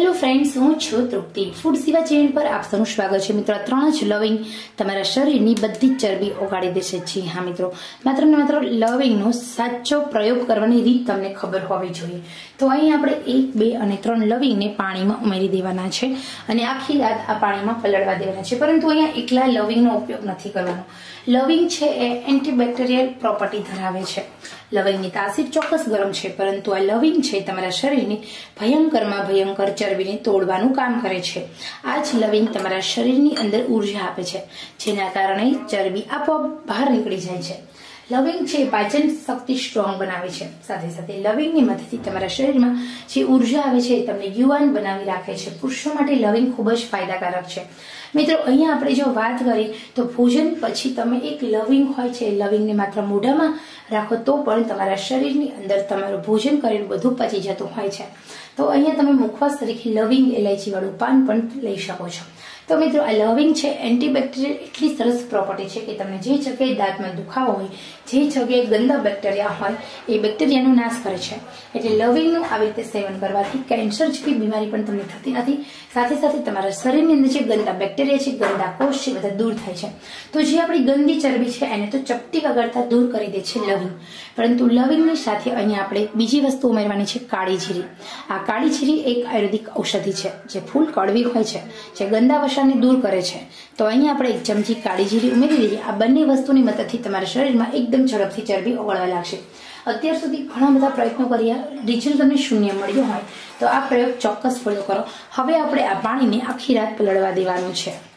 Hello friends હું છું તૃપ્તિ. Food સિવા channel પર આપ સૌનું સ્વાગત છે. મિત્રો ત્રણ જ લવિંગ તમારા શરીરની બધી જ ચરબી ઓગાળી દેશે. જી હા, મિત્રો. માત્ર ને માત્ર લવિંગનો સાચો પ્રયોગ કરવાની રીત તમને ખબર હોવી જોઈએ. તો અહીં આપણે એક, બે અને ત્રણ લવિંગને પાણીમાં ઉમેરી દેવાના છે અને આખી રાત આ પાણીમાં પલળવા દેવાના છે. પરંતુ અહીંયા એકલા લવિંગનો ઉપયોગ નથી કરવાનો. લવિંગ છે એ એન્ટીબેક્ટેરિયલ પ્રોપર્ટી ધરાવે છે. લવિંગની તાસીર ચોક્કસ ગરમ છે, પરંતુ આ લવિંગ છે તમારા શરીરની ભયંકરમાં ભયંકર ચરબીને તોડવાનું કામ કરે છે. આ જ લવિંગ તમારા શરીરની અંદર ઊર્જા આપે છે, જેના કારણે ચરબી આપોઆપ બહાર નીકળી જાય છે. લવિંગ છે પાચન શક્તિ સ્ટ્રોંગ બનાવે છે, સાથે સાથે લવિંગની મદદથી તમારા શરીરમાં જે ઊર્જા આવે છે તમને યુવાન બનાવી રાખે છે. પુરુષો માટે લવિંગ ખૂબ જ ફાયદાકારક છે. મિત્રો, અહીંયા આપણે જો વાત કરીએ તો ભોજન પછી તમે એક લવિંગ હોય છે લવિંગને માત્ર મોઢામાં રાખો તો પણ તમારા શરીરની અંદર તમારું ભોજન કરેલું બધું પચી જતું હોય છે. તો અહીંયા તમે મુખવાસ તરીકે લવિંગ એલાયચી વાળું પાન પણ લઈ શકો છો. તો મિત્રો, આ લવિંગ છે એન્ટીબેક્ટેરિયલ એટલી સરસ પ્રોપર્ટી છે કે તમને જે જગ્યાએ દાંતમાં દુખાવો હોય, જે જગ્યાએ ગંદા બેક્ટેરિયા હોય, એ બેક્ટેરિયાનો નાશ કરે છે. એટલે લવિંગનું આવી રીતે સેવન કરવાથી કેન્સર જેવી બીમારી પણ તમને થતી નથી, સાથે સાથે તમારા શરીરની અંદર જે ગંદા બેક્ટેરિયા છે, ગંદા કોષ છે બધા દૂર થાય છે. તો જે આપણી ગંદી ચરબી છે, એને તો ચપટી વગાડતા દૂર કરી દે છે લવિંગ પરંતુ લવિંગની સાથે અહીંયા આપણે બીજી વસ્તુ ઉમેરવાની છે કાળી જીરી આ કાળી જીરી એક આયુર્વેદિક ઔષધિ છે, જે ફૂલ કડવી હોય છે, જે ગંદા વસાને દૂર કરે છે. તો અહીંયા આપણે એક ચમચી કાળી જીરી ઉમેરી દઈએ આ બંને વસ્તુની મદદથી તમારા શરીરમાં એકદમ ઝડપથી ચરબી ઓગળવા લાગશે. અત્યાર સુધી ઘણા બધા પ્રયત્નો કર્યા. રિઝલ્ટ તમને શૂન્ય મળ્યું હોય તો આ પ્રયોગ ચોક્કસ ફોલો કરો. હવે આપણે આ પાણીને આખી રાત પલળવા દેવાનું છે.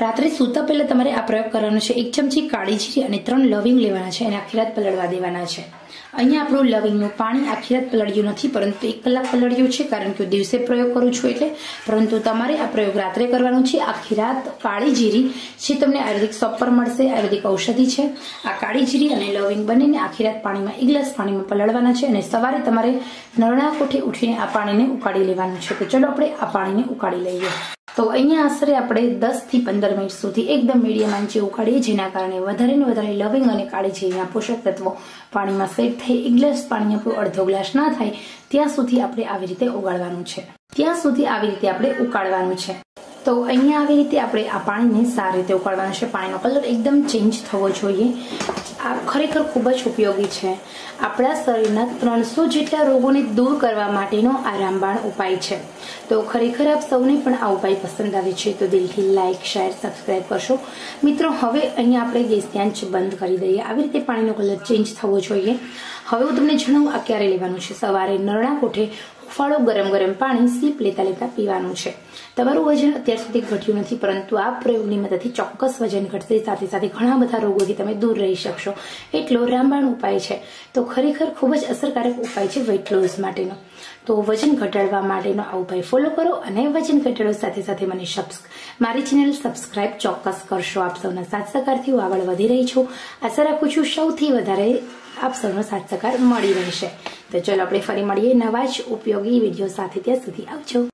રાત્રે સૂતા પહેલા તમારે આ પ્રયોગ કરવાનો છે. એક ચમચી કાળી જીરી અને ત્રણ લવિંગ લેવાના છે અને આખી રાત પલળવા દેવાના છે. અહીંયા આપણું લવિંગનું પાણી આખી રાત પલળ્યું નથી, પરંતુ એક કલાક પલળ્યું છે, કારણ કે દિવસે પ્રયોગ કરું છું એટલે. પરંતુ તમારે આ પ્રયોગ રાત્રે કરવાનો છે. આખી રાત કાળી જીરી જે તમને આયુર્વેદિક શોપ પર મળશે. આયુર્વેદિક ઔષધિ છે. આ કાળી જીરી અને લવિંગ બંનેને આખી રાત પાણીમાં, એક ગ્લાસ પાણીમાં પલળવાના છે અને સવારે તમારે નરણા કોઠે ઉઠીને આ પાણીને ઉકાળી લેવાનું છે. તો ચલો આપણે આ પાણીને ઉકાળી લઈએ. તો અહીંયા આશરે આપણે દસથી પંદર મિનિટ સુધી એકદમ મીડિયમ આંચે ઉકાળીએ, જેના કારણે વધારે ને વધારે લવિંગ અને કાળી જીરીના પોષક તત્વો પાણીમાં સેટ થઈ, એક ગ્લાસ પાણી આપણું અડધો ગ્લાસ ના થાય, ત્યાં સુધી આપણે આવી રીતે ઉગાડવાનું છે. ત્યાં સુધી આવી રીતે આપણે ઉકાળવાનું છે. તો અહીંયા આવી રીતે આપણે આ પાણીને સારી રીતે ઉકાળવાનું છે. પાણીનો કલર એકદમ ચેન્જ થવો જોઈએ. આ ખરેખર ખૂબ જ ઉપયોગી છે. આપણા શરીરના ત્રણસો જેટલા રોગોને દૂર કરવા માટેનો આ રામબાણ ઉપાય છે. તો ખરેખર આપ સૌને પણ આ ઉપાય પસંદ આવે છે તો દિલથી લાઇક શેર સબસ્ક્રાઇબ કરશો. મિત્રો, હવે અહીંયા આપણે ગેસ જ બંધ કરી દઈએ. આવી રીતે પાણીનો કલર ચેન્જ થવો જોઈએ. હવે હું તમને જણાવું આ ક્યારે લેવાનું છે. સવારે નરણા કોઠે હુફાળો ગરમ ગરમ પાણી સીપ લેતા લેતા પીવાનું છે. તમારું વજન અત્યાર સુધી ઘટ્યું નથી, પરંતુ આ પ્રયોગની મદદથી ચોક્કસ વજન ઘટશે. સાથે સાથે ઘણા બધા રોગોથી તમે દૂર રહી શકશો. એટલો રામબાણ ઉપાય છે. તો ખરેખર ખૂબ જ અસરકારક ઉપાય છે વેઇટ લોસ માટેનો. તો વજન ઘટાડવા માટેનો આ ઉપાય ફોલો કરો અને વજન ઘટાડો સાથે સાથે મને મારી ચેનલ સબસ્ક્રાઇબ ચોક્કસ કરશો. આપ સૌના સાથ સહકારથી હું આગળ વધી રહી છું. આશા રાખું છું સૌથી વધારે આપ સૌનો સાથ સહકાર મળી રહેશે. તો ચલો આપણે ફરી મળીએ નવા જ ઉપયોગી વીડિયો સાથે ત્યાં સુધી આવજો.